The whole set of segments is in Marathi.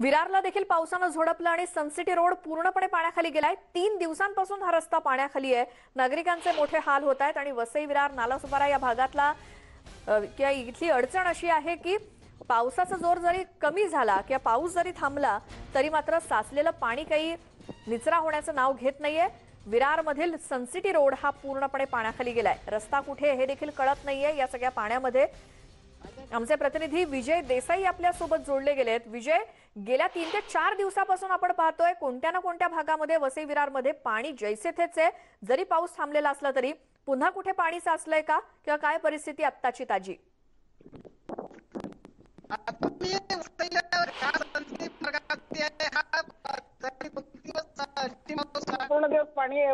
विरारला देखील पावसानं झोडपलं आणि सनसिटी रोड पूर्णपणे पाण्याखाली गेलाय. तीन दिवसांपासून हा रस्ता पाण्याखाली आहे. नागरिकांचे मोठे हाल होत आहेत आणि वसई विरार नालासुपारा या भागातला किंवा इथली अडचण अशी आहे की पावसाचा जोर जरी कमी झाला किंवा पाऊस जरी थांबला तरी मात्र साचलेलं पाणी काही निचरा होण्याचं नाव घेत नाहीये. विरारमधील सनसिटी रोड हा पूर्णपणे पाण्याखाली गेलाय. रस्ता कुठे आहे हे देखील कळत नाहीये. या सगळ्या पाण्यामध्ये आमचे प्रतिनिधी विजय देसाई आपल्यासोबत जोडले गेलेत. विजय गेल्या तीन ते चार दिवसापासून आपण पाहतोय कोणत्या ना कोणत्या भागामध्ये वसई विरारमध्ये पाणी जैसे थेच आहे. जरी पाऊस थांबलेला असला तरी पुन्हा कुठे पाणी साचलंय का? किंवा काय परिस्थिती आत्ताची ताजी?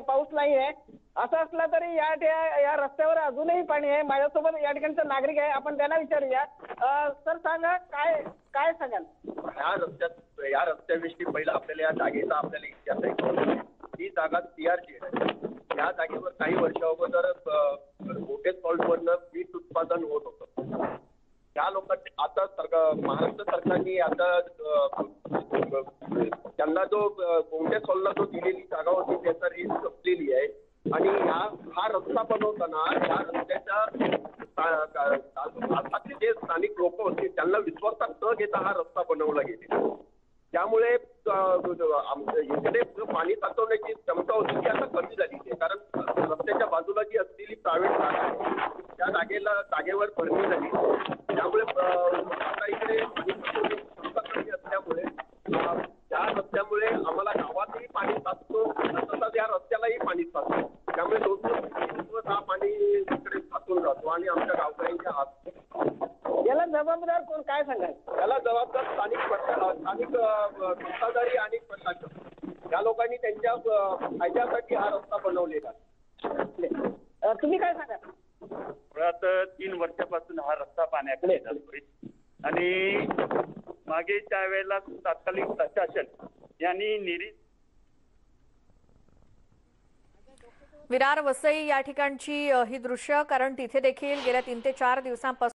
पाऊस नाही आहे. असं असलं तरी या ठे- या रस्त्यावर अजूनही पाणी आहे. माझ्यासोबत या ठिकाणचा नागरिक आहे. आपण त्यांना विचारूया. सर सांगा काय काय सांगाल? या रस्त्यात या रस्त्याविषयी पहिला आपल्याला या जागेचा आपल्याला इतिहास आहे. ही जागा सीआरची आहे. या जागेवर काही वर्षा अगोदर मोठे सॉल्टवरनं वीज उत्पादन होत होतं. त्या लोकांनी आता सरकार महाराष्ट्र सरकारने आता त्यांना जो कोणत्या सॉलला जो दिलेली जागा होती त्याचा रेट संपलेली आहे. आणि ह्या हा रस्ता बनवताना ह्या रस्त्याच्या जे स्थानिक लोक होते त्यांना विश्वासात न घेता हा रस्ता बनवला गेला त्यामुळे इकडे पाणी साचवण्याची क्षमता होती ती आता कमी झाली आहे. कारण रस्त्याच्या बाजूला जी असलेली प्रायव्हेट जागा आहे त्या जागेला जागेवर भरणी झाली. त्यामुळे आता इकडे पाणी साचवण्याची क्षमता कमी असल्यामुळे त्या रस्त्यामुळे आम्हाला गावात पाणी साचतो तसंच या रस्त्यालाही पाणी साचतो त्यामुळे दोन दोन तीन दिवस हा पाणी इकडे साचून जातो आणि आमच्या गावकऱ्यांच्या हात. याला जबाबदार कोण? काय सांगाल? त्याला जबाबदार स्थानिक प्रशा- स्थानिक अ, सत्ताधारी आणि प्रशासन. या लोकांनी त्यांच्या अ, फायद्यासाठी हा रस्ता बनवलेला. आहे. अं, तुम्ही काय सांगाल? मुळात तीन वर्षापासून हा रस्ता जातोय आणि मागे त्या वेळेला तात्कालिक प्रशासन यांनी निरी विरार वसई या ठिकाणची ही दृश्य कारण तिथे देखील गेल्या तीन ते चार दिवसांपासून